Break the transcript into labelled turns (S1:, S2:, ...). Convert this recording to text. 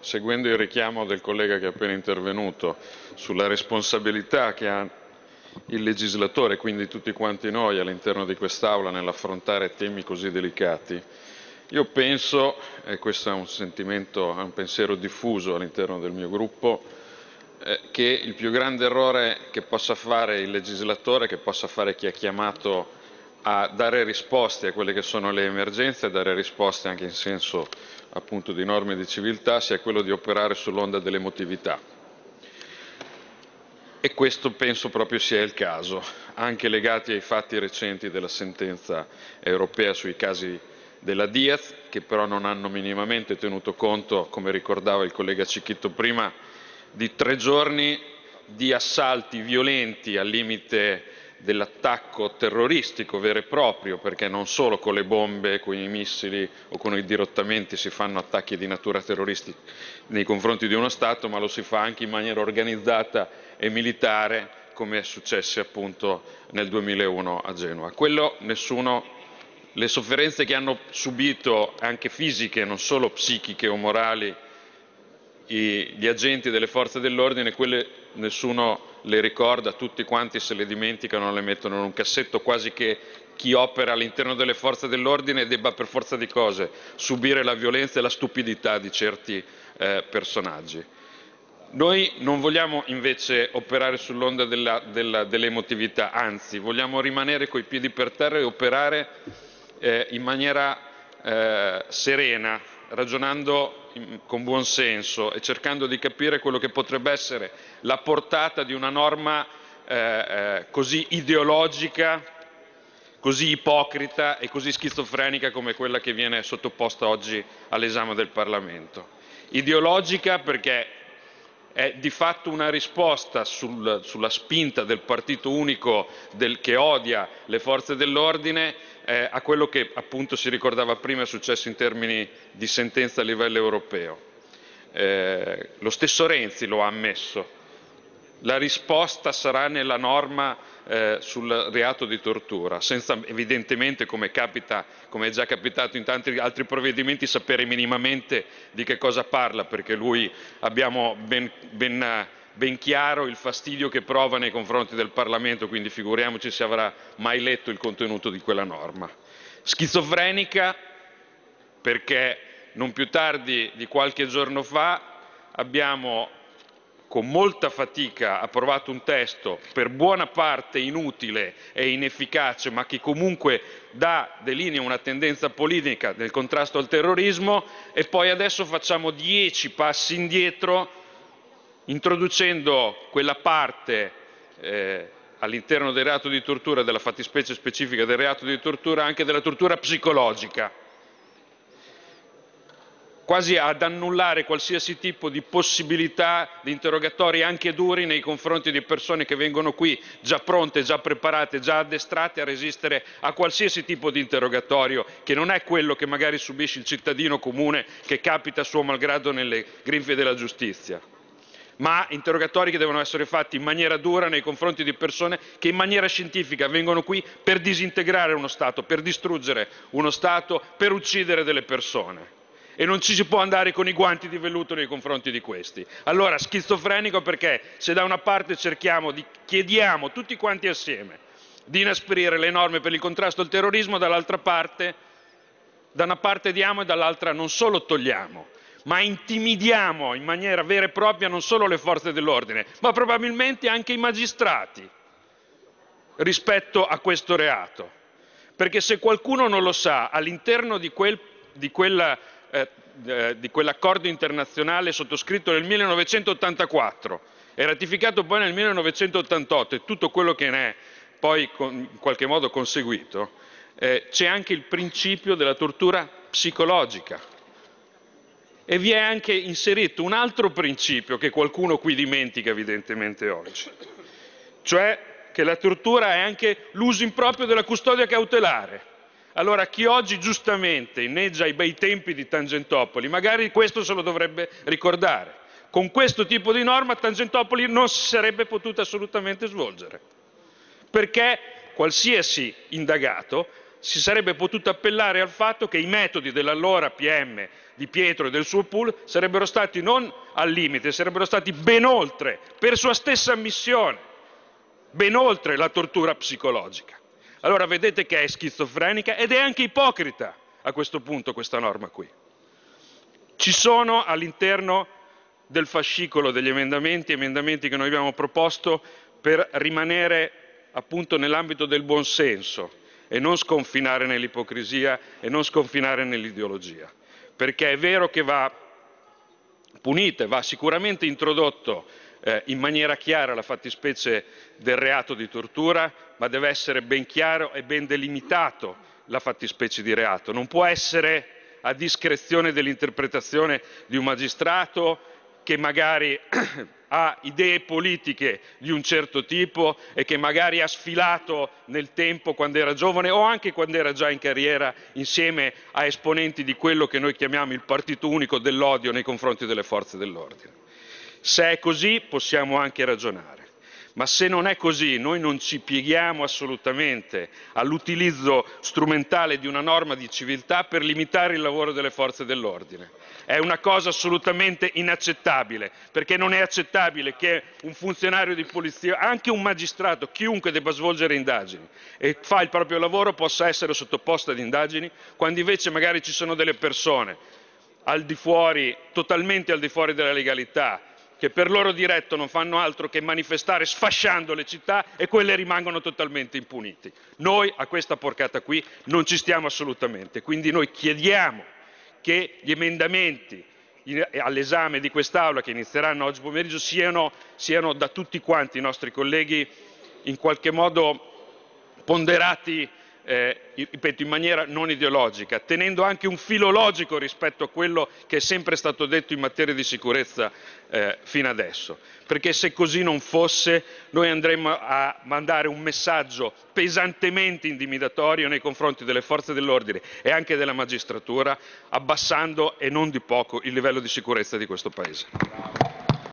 S1: seguendo il richiamo del collega che è appena intervenuto sulla responsabilità che ha il legislatore, quindi tutti quanti noi all'interno di quest'Aula nell'affrontare temi così delicati, io penso, e questo è un sentimento, è un pensiero diffuso all'interno del mio gruppo, eh, che il più grande errore che possa fare il legislatore, che possa fare chi è chiamato a dare risposte a quelle che sono le emergenze, a dare risposte anche in senso appunto di norme di civiltà, sia quello di operare sull'onda dell'emotività. E questo penso proprio sia il caso, anche legati ai fatti recenti della sentenza europea sui casi della Diaz, che però non hanno minimamente tenuto conto, come ricordava il collega Cicchitto prima, di tre giorni di assalti violenti al limite dell'attacco terroristico vero e proprio, perché non solo con le bombe, con i missili o con i dirottamenti si fanno attacchi di natura terroristica nei confronti di uno Stato, ma lo si fa anche in maniera organizzata e militare, come è successo appunto nel 2001 a Genova. Quello nessuno le sofferenze che hanno subito anche fisiche, non solo psichiche o morali, gli agenti delle forze dell'ordine, quelle nessuno le ricorda, tutti quanti se le dimenticano, le mettono in un cassetto, quasi che chi opera all'interno delle forze dell'ordine debba per forza di cose subire la violenza e la stupidità di certi eh, personaggi. Noi non vogliamo invece operare sull'onda dell'emotività, anzi vogliamo rimanere coi piedi per terra e operare eh, in maniera eh, serena, ragionando con buon senso e cercando di capire quello che potrebbe essere la portata di una norma eh, eh, così ideologica, così ipocrita e così schizofrenica come quella che viene sottoposta oggi all'esame del Parlamento. Ideologica perché è di fatto una risposta sul, sulla spinta del partito unico del, che odia le forze dell'ordine eh, a quello che appunto si ricordava prima è successo in termini di sentenza a livello europeo. Eh, lo stesso Renzi lo ha ammesso. La risposta sarà nella norma eh, sul reato di tortura, senza evidentemente, come, capita, come è già capitato in tanti altri provvedimenti, sapere minimamente di che cosa parla, perché lui abbiamo ben, ben ben chiaro il fastidio che prova nei confronti del Parlamento, quindi figuriamoci se avrà mai letto il contenuto di quella norma. Schizofrenica perché non più tardi di qualche giorno fa abbiamo con molta fatica approvato un testo per buona parte inutile e inefficace, ma che comunque dà, delinea una tendenza politica nel contrasto al terrorismo e poi adesso facciamo dieci passi indietro introducendo quella parte eh, all'interno del reato di tortura, della fattispecie specifica del reato di tortura, anche della tortura psicologica, quasi ad annullare qualsiasi tipo di possibilità di interrogatori anche duri nei confronti di persone che vengono qui già pronte, già preparate, già addestrate a resistere a qualsiasi tipo di interrogatorio, che non è quello che magari subisce il cittadino comune che capita suo malgrado nelle grinfie della giustizia ma interrogatori che devono essere fatti in maniera dura nei confronti di persone che in maniera scientifica vengono qui per disintegrare uno Stato, per distruggere uno Stato, per uccidere delle persone. E non ci si può andare con i guanti di velluto nei confronti di questi. Allora, schizofrenico perché se da una parte cerchiamo di, chiediamo tutti quanti assieme di inasprire le norme per il contrasto al terrorismo, dall'altra parte, da una parte diamo e dall'altra non solo togliamo, ma intimidiamo in maniera vera e propria non solo le forze dell'ordine, ma probabilmente anche i magistrati rispetto a questo reato. Perché se qualcuno non lo sa, all'interno di, quel, di, quella, eh, eh, di quell'accordo internazionale sottoscritto nel 1984 e ratificato poi nel 1988 e tutto quello che ne è poi in qualche modo conseguito, eh, c'è anche il principio della tortura psicologica e vi è anche inserito un altro principio che qualcuno qui dimentica evidentemente oggi, cioè che la tortura è anche l'uso improprio della custodia cautelare. Allora chi oggi giustamente inneggia ai bei tempi di Tangentopoli, magari questo se lo dovrebbe ricordare. Con questo tipo di norma Tangentopoli non si sarebbe potuta assolutamente svolgere, perché qualsiasi indagato si sarebbe potuto appellare al fatto che i metodi dell'allora PM di Pietro e del suo pool sarebbero stati non al limite, sarebbero stati ben oltre, per sua stessa ammissione, ben oltre la tortura psicologica. Allora vedete che è schizofrenica ed è anche ipocrita a questo punto questa norma qui. Ci sono all'interno del fascicolo degli emendamenti, emendamenti che noi abbiamo proposto per rimanere appunto nell'ambito del buonsenso e non sconfinare nell'ipocrisia e non sconfinare nell'ideologia. Perché è vero che va punita va sicuramente introdotto eh, in maniera chiara la fattispecie del reato di tortura, ma deve essere ben chiaro e ben delimitato la fattispecie di reato. Non può essere a discrezione dell'interpretazione di un magistrato che magari ha idee politiche di un certo tipo e che magari ha sfilato nel tempo quando era giovane o anche quando era già in carriera insieme a esponenti di quello che noi chiamiamo il partito unico dell'odio nei confronti delle forze dell'ordine. Se è così possiamo anche ragionare. Ma se non è così, noi non ci pieghiamo assolutamente all'utilizzo strumentale di una norma di civiltà per limitare il lavoro delle forze dell'ordine. È una cosa assolutamente inaccettabile, perché non è accettabile che un funzionario di polizia, anche un magistrato, chiunque debba svolgere indagini e fa il proprio lavoro possa essere sottoposto ad indagini, quando invece magari ci sono delle persone al di fuori, totalmente al di fuori della legalità, che per loro diretto non fanno altro che manifestare sfasciando le città e quelle rimangono totalmente impuniti. Noi a questa porcata qui non ci stiamo assolutamente, quindi noi chiediamo che gli emendamenti all'esame di quest'Aula che inizieranno oggi pomeriggio siano, siano da tutti quanti i nostri colleghi in qualche modo ponderati eh, ripeto, in maniera non ideologica, tenendo anche un filo logico rispetto a quello che è sempre stato detto in materia di sicurezza eh, fino adesso. Perché se così non fosse, noi andremmo a mandare un messaggio pesantemente intimidatorio nei confronti delle forze dell'ordine e anche della magistratura, abbassando e non di poco il livello di sicurezza di questo Paese.